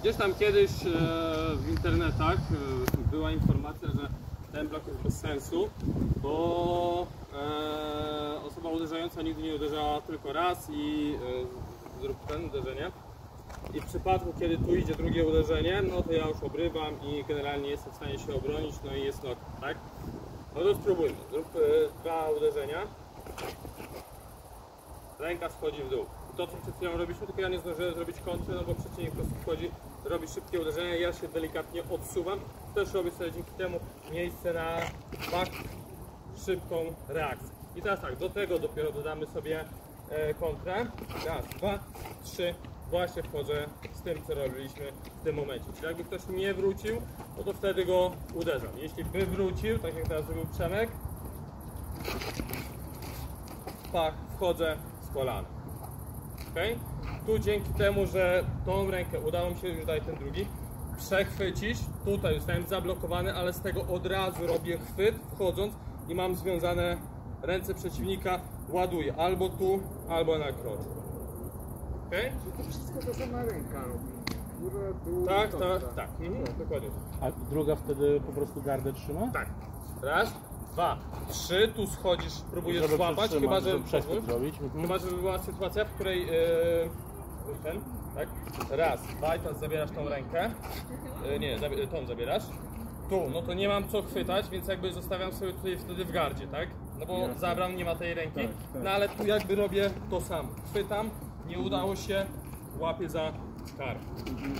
gdzieś tam kiedyś e, w internetach e, była informacja, że ten blok jest bez sensu, bo e, osoba uderzająca nigdy nie uderzała tylko raz i zrób ten uderzenie. I w przypadku, kiedy tu idzie drugie uderzenie, no to ja już obrywam i generalnie jestem w stanie się obronić, no i jest knock, tak? No to spróbujmy. Zrób dwa uderzenia. Ręka schodzi w dół. To, co przed chwilą robiliśmy, tylko ja nie zdążyłem zrobić kontry, no bo przeciwnik po prostu wchodzi, robi szybkie uderzenia, ja się delikatnie odsuwam. Też robię sobie dzięki temu miejsce na bak, szybką reakcję. I teraz tak, do tego dopiero dodamy sobie e, kontrę. Raz, dwa, trzy. Właśnie wchodzę z tym, co robiliśmy w tym momencie. Czyli jakby ktoś nie wrócił, no to wtedy go uderzam. Jeśli by wrócił, tak jak teraz zrobił Przemek, pach, wchodzę z kolana. Okay? Tu dzięki temu, że tą rękę udało mi się, już daj ten drugi, przechwycić. Tutaj zostałem zablokowany, ale z tego od razu robię chwyt wchodząc i mam związane ręce przeciwnika, ładuję albo tu, albo na kroczu. Okay? To wszystko ta sama ręka robi. Dół, Tak, kontra. tak, tak. Mhm, dokładnie. A druga wtedy po prostu gardę trzyma? Tak. Raz, dwa, trzy, tu schodzisz, próbujesz Żeby złapać, chyba że żeby. Mhm. Chyba, żeby była sytuacja, w której yy, ten, tak? Raz, dwa i teraz zabierasz tą rękę. Yy, nie, zabi- tą zabierasz. Tu, no to nie mam co chwytać, więc jakby zostawiam sobie tutaj wtedy w gardzie, tak? No bo zabram, nie ma tej ręki. Tak, tak. No ale tu jakby robię to samo. Chwytam, nie udało się, łapię za kark. Mhm,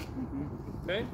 Okej?